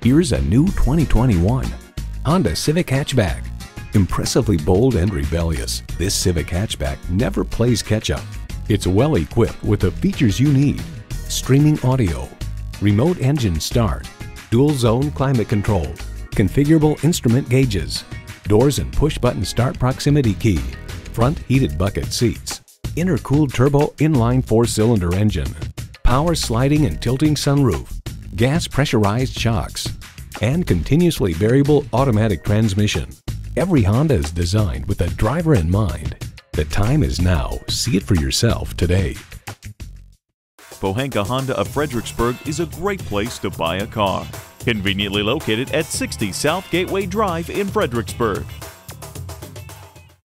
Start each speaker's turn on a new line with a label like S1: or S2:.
S1: Here's a new 2021 Honda Civic Hatchback. Impressively bold and rebellious, this Civic Hatchback never plays catch-up. It's well equipped with the features you need. Streaming audio, remote engine start, dual zone climate control, configurable instrument gauges, doors and push button start proximity key, front heated bucket seats, intercooled turbo inline four cylinder engine, power sliding and tilting sunroof, gas pressurized shocks, and continuously variable automatic transmission. Every Honda is designed with the driver in mind. The time is now. See it for yourself today.
S2: Pohanka Honda of Fredericksburg is a great place to buy a car. Conveniently located at 60 South Gateway Drive in Fredericksburg.